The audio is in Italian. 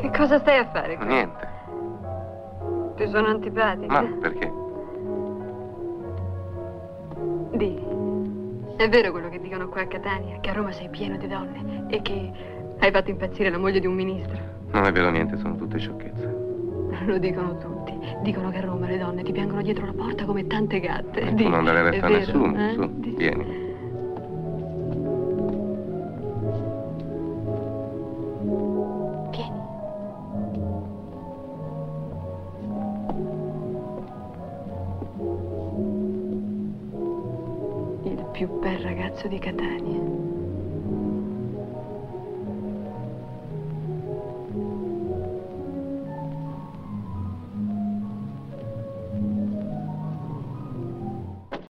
Che cosa stai a fare qui? Niente. Ti sono antipatica? Ma perché? Di. È vero quello che dicono qua a Catania, che a Roma sei pieno di donne e che hai fatto impazzire la moglie di un ministro? Non è vero niente, sono tutte sciocchezze. Lo dicono tutti. Dicono che a Roma le donne ti piangono dietro la porta come tante gatte. E Di. tu non dare retta a nessuno. eh? Su, Di. vieni. Vieni. Più bel ragazzo di Catania.